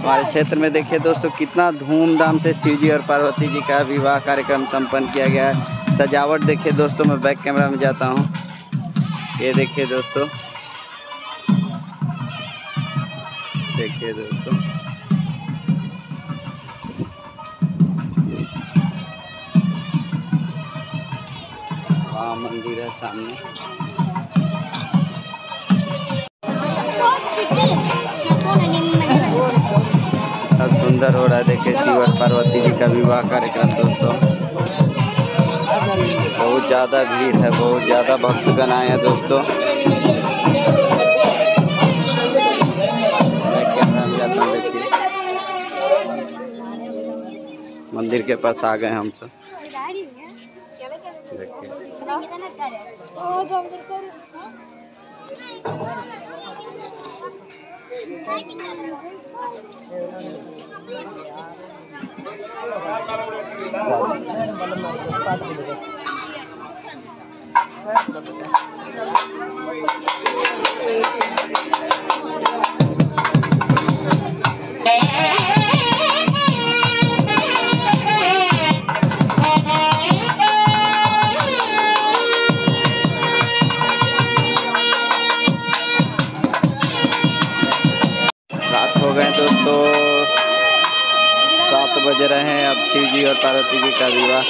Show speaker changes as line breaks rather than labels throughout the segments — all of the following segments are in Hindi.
हमारे क्षेत्र में देखिए दोस्तों कितना धूमधाम से शिव जी और पार्वती जी का विवाह कार्यक्रम संपन्न किया गया है सजावट देखिए दोस्तों मैं बैक कैमरा में जाता हूँ ये देखिए दोस्तों देखिए दोस्तों मंदिर है सामने Thank कितना सुंदर हो रहा है देखिए शिव और पार्वती जी का विवाह कार्यक्रम दोस्तों बहुत ज़्यादा भीड़ है बहुत ज़्यादा भक्तगण आए हैं दोस्तों मंदिर के पास आ गए हम सब देखिए பார்த்துக்கிட்டு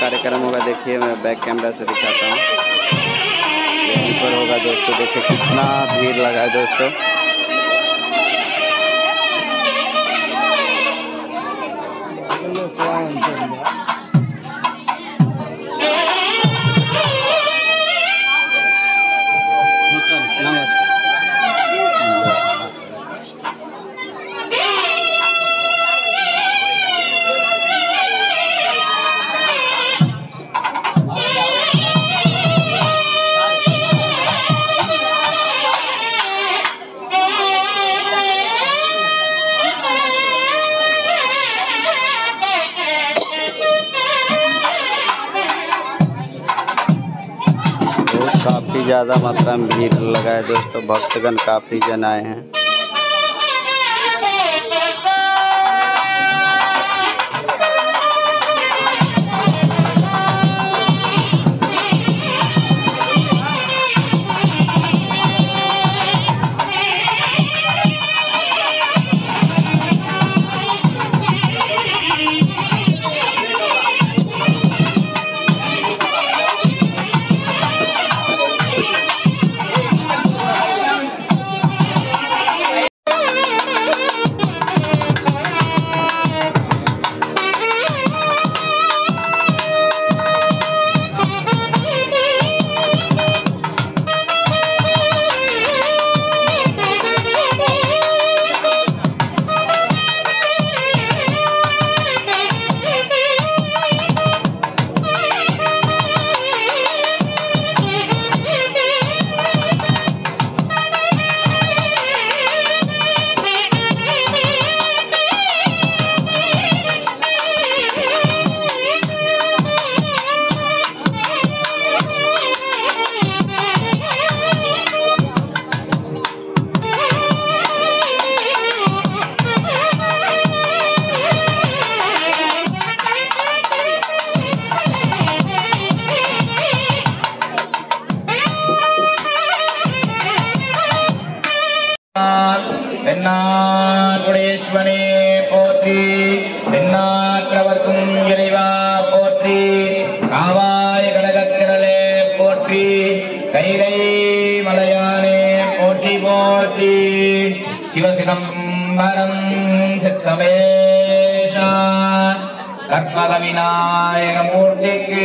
कार्यक्रम होगा देखिए मैं बैक कैमरा से दिखाता हूँ यहीं पर होगा दोस्तों देखिए कितना भीड़ लगा है दोस्तों ज़्यादा मात्रा में भीड़ लगा है दोस्तों भक्तगण काफ़ी जन आए हैं
வெண்ணாக்குடையேஸ்வனே போற்றி வெண்ணாக்கிறவர்க்கும் இறைவா போற்றி காவாய கடகத்திரலே போற்றி கைலை மலையானே போற்றி போற்றி சிவசிதம்பரம் சித்தமேஷா கர்மக விநாயகமூர்த்திக்கு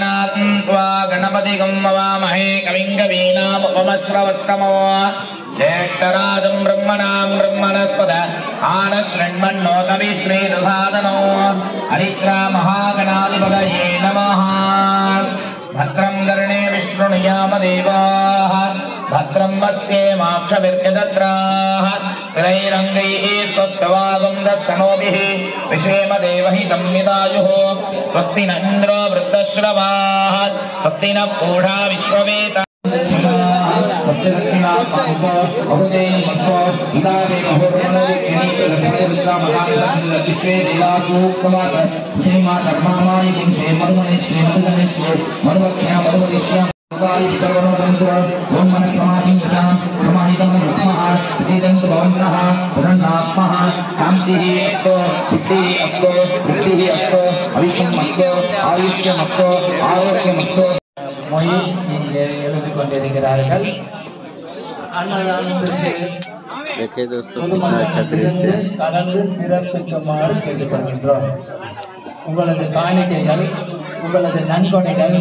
सर्वाधिकम् अवामहे कविम् कवीनामुपमश्रवस्तमो ज्येष्ठराजम् ब्रह्मणाम् ब्रह्मणस्पद आनशृण्मन्नो कविश्रीदुभादनो हरिद्रा महागणाधिपद ये नमः भद्रम् गर्णे विष्णुनियामदेवाः भद्रम्बस्ये माक्षविर्यदत्राः श्रैरङ्गैः स्वस्तवागुन्दस्तनोभिः विषेमदेवहितंविदायुः स्वस्ति न वृद्धश्रवा स्वस्ति न पूढा विश्ववेता मधुमनिष्य मधुमनिष्य मधुमनिष्य ओम मन समाधि नाम प्रमाणितम नमः जीवं भवन्नः पुनर्नामः शांतिः अस्तु सिद्धिः अस्तु सिद्धिः अस्तु अभिकम् अस्तु आयुष्यम् अस्तु
ஆரோக்கியம் அஸ்து
மொழி இங்கே எழுதி கொண்டிருக்கிறார்கள்
देखिए दोस्तों कितना अच्छा दृश्य
கடந்து சிறப்பிக்குமாறு கேட்டுக்கொள்கின்றோம் உங்களது காணிக்கைகள் உங்களது நன்கொடைகள்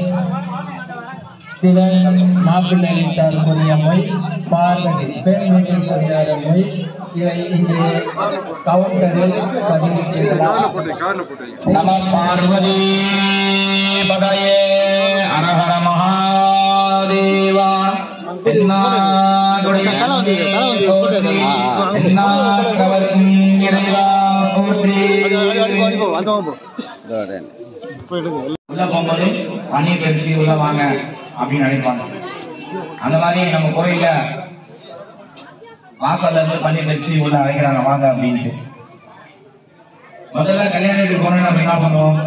சிவன் மாப்பிள்ளை தரக்கூடிய மொய் பார்வதி பெண்மணியில் தர மொய் இவை இங்கே கவுண்டரில்
நம பார்வதி பதையே அரஹர மகாதேவா உள்ள போகும்போது அணி பெருசி உள்ள வாங்க அப்படின்னு நினைப்பாங்க அந்த மாதிரி நம்ம கோயில்ல வாசல்ல இருந்து பன்னீர் வச்சு உள்ள அழைக்கிறாங்க வாங்க அப்படின்ட்டு முதல்ல கல்யாண வீட்டுக்கு போனோம்னா என்ன பண்ணுவோம்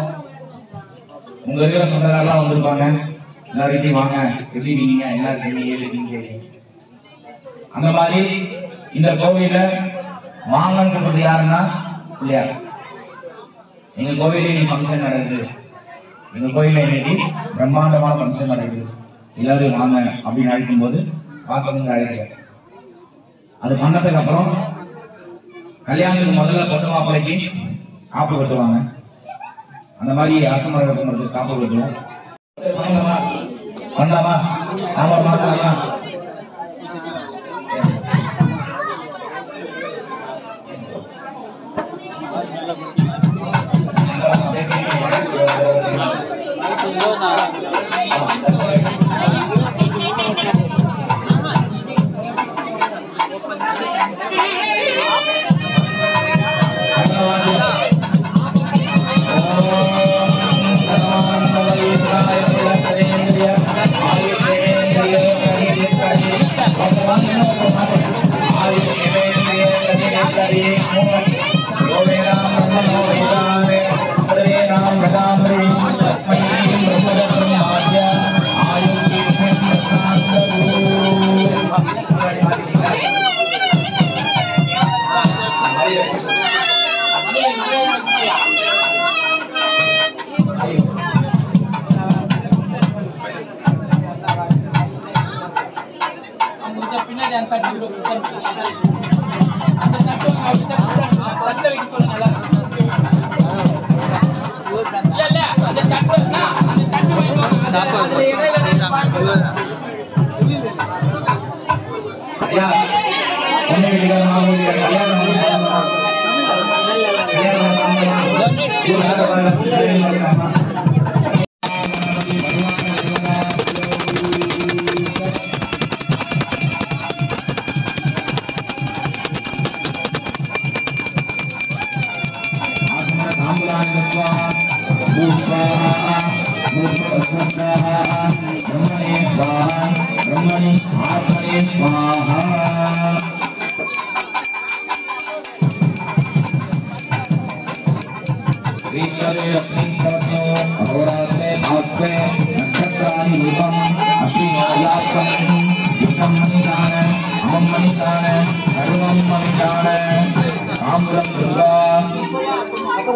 உங்க இருக்கிற சொந்தக்காரெல்லாம் வந்திருப்பாங்க எல்லாருக்கிட்டையும் வாங்க எப்படி இருக்கீங்க என்ன இருக்கீங்க ஏது இருக்கீங்க அந்த மாதிரி இந்த கோவில வாங்கன்னு சொல்றது யாருன்னா பிள்ளையார் எங்க கோவில இன்னைக்கு ஃபங்க்ஷன் நடக்குது எங்க கோயில இன்னைக்கு பிரம்மாண்டமான ஃபங்க்ஷன் நடக்குது எல்லாரும் வாங்க அப்படின்னு அழைக்கும் போது வாசகங்க அழைக்கல அது பண்ணதுக்கு அப்புறம் கல்யாணத்துக்கு முதல்ல பொட்டு மாப்பிள்ளைக்கு காப்பு கட்டுவாங்க அந்த மாதிரி அரசமரத்துக்கு காப்பு கட்டுவோம் பண்ணலாமா நாம பண்ணலாமா yang tadi duduk bukan ada satu yang kita bukan lagi soalan lah ya lah ada satu nah ada satu yang ada satu lah. ya ini kita mau lihat ya Yeah,
I'm going
to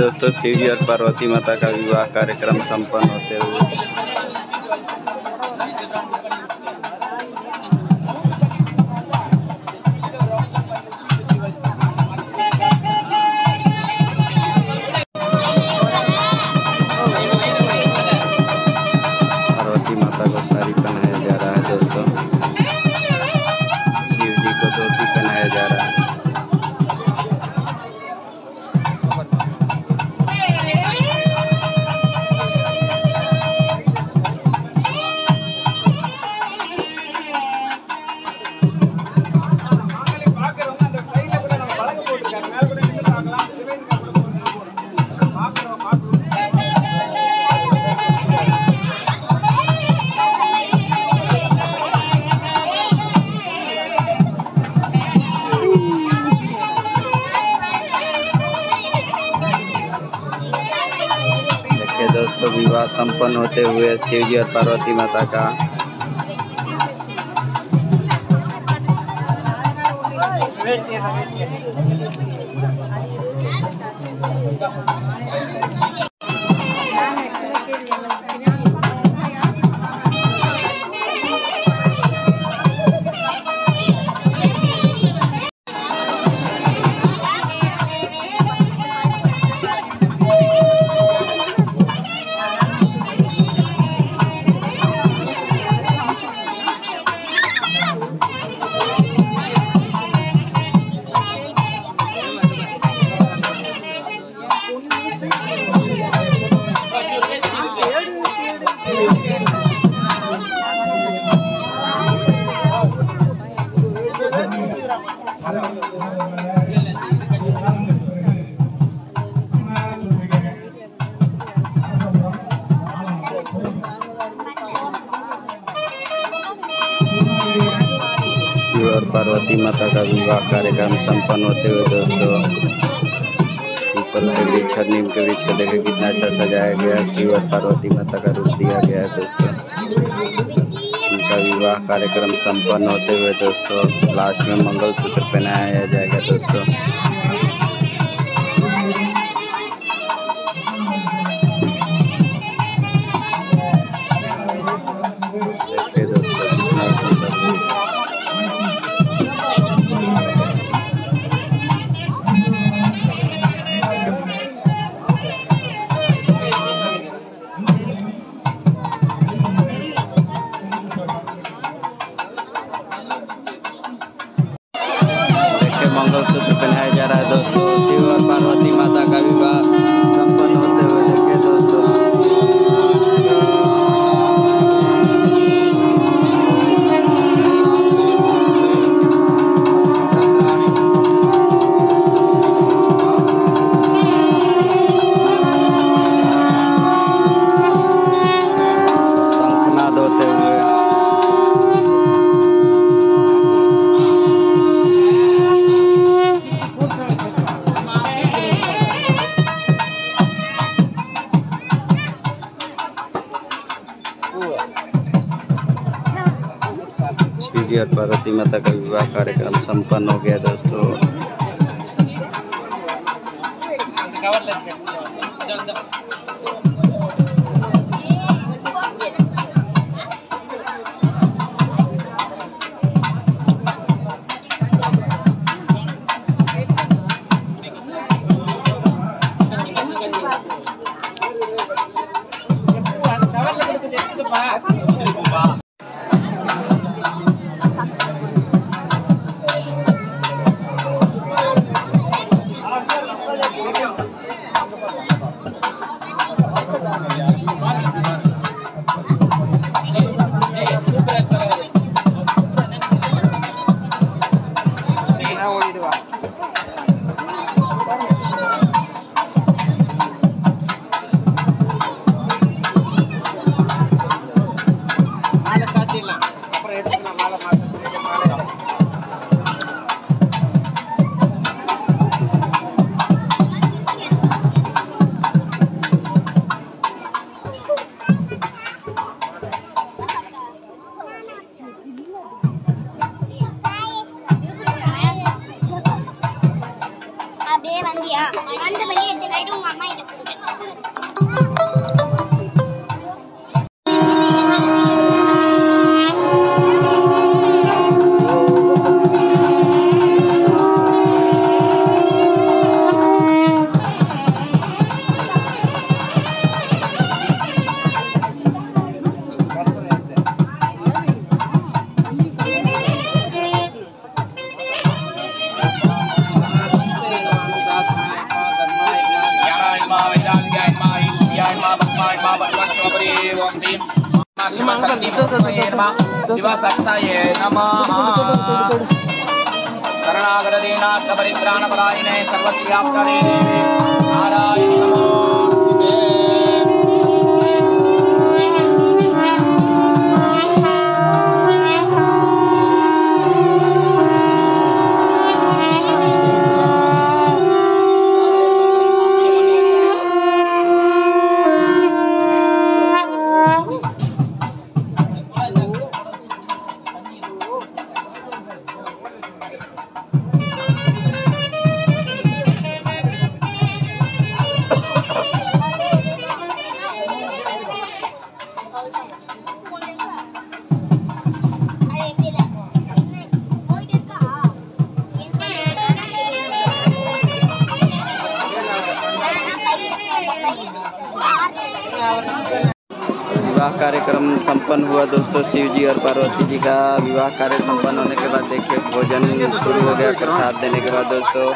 दोस्तों शिव और पार्वती माता का विवाह कार्यक्रम संपन्न होते हुए उत्पन्न होते हुए शिव जी और पार्वती माता का माता का विवाह कार्यक्रम संपन्न होते हुए दोस्तों ऊपर के बीच और नीम के बीच को देखो कितना अच्छा सजाया गया शिव और पार्वती माता का रूप दिया गया है दोस्तों उनका विवाह कार्यक्रम संपन्न होते हुए दोस्तों लास्ट में मंगलसूत्र पहनाया जाएगा दोस्तों लोग से जो तो जा रहा है दोस्तों देवी और पार्वती माता का विवाह कार्यक्रम संपन्न हो गया दोस्तों
দিলাম Thank
you. कार्यक्रम संपन्न हुआ दोस्तों शिव जी और पार्वती जी का विवाह कार्य संपन्न होने के बाद देखिए भोजन शुरू हो गया प्रसाद देने के बाद दोस्तों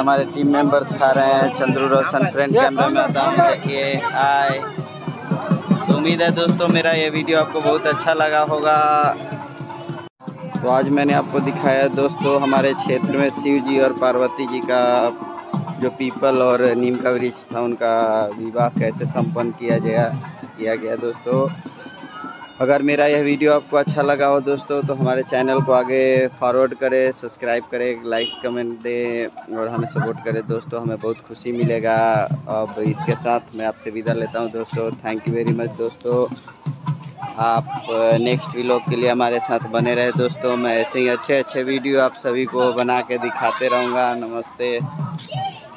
हमारे टीम मेंबर्स खा रहे हैं चंद्रू रोशन फ्रेंड कैमरा में आता हूँ देखिए आए तो उम्मीद है दोस्तों मेरा ये वीडियो आपको बहुत अच्छा लगा होगा तो आज मैंने आपको दिखाया दोस्तों हमारे क्षेत्र में शिव जी और पार्वती जी का जो पीपल और नीम का वृक्ष था उनका विवाह कैसे संपन्न किया गया किया गया दोस्तों अगर मेरा यह वीडियो आपको अच्छा लगा हो दोस्तों तो हमारे चैनल को आगे फॉरवर्ड करें सब्सक्राइब करें लाइक्स कमेंट दें और हमें सपोर्ट करें दोस्तों हमें बहुत खुशी मिलेगा अब इसके साथ मैं आपसे विदा लेता हूं दोस्तों थैंक यू वेरी मच दोस्तों आप नेक्स्ट व्लॉग के लिए हमारे साथ बने रहे दोस्तों मैं ऐसे ही अच्छे अच्छे वीडियो आप सभी को बना के दिखाते रहूँगा नमस्ते